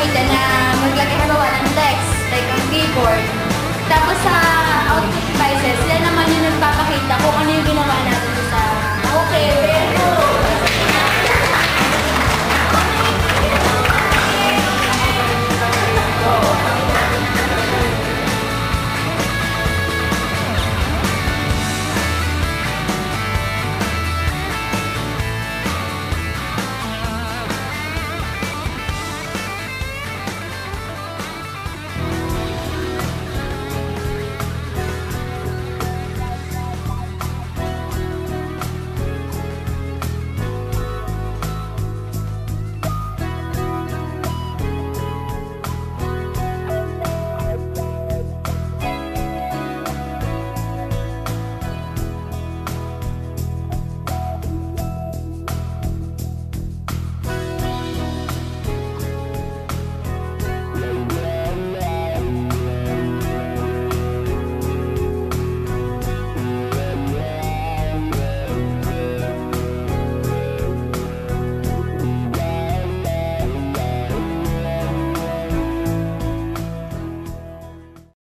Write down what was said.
gagamitin na maglagay ng text, like ang keyboard. Tapos sa output devices, sila naman yung nagpapakita kung